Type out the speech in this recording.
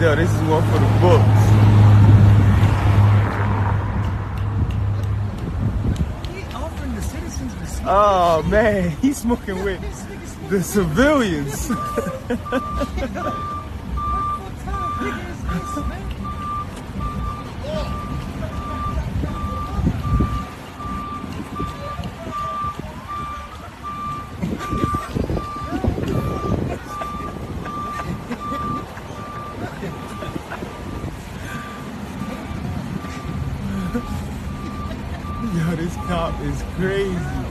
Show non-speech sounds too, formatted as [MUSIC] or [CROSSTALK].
Yo, this is one for the books. He offering the citizens to. Oh man, [LAUGHS] he's smoking with This nigga smoking the civilians. [LAUGHS] [LAUGHS] [LAUGHS] Yo, this cop is crazy.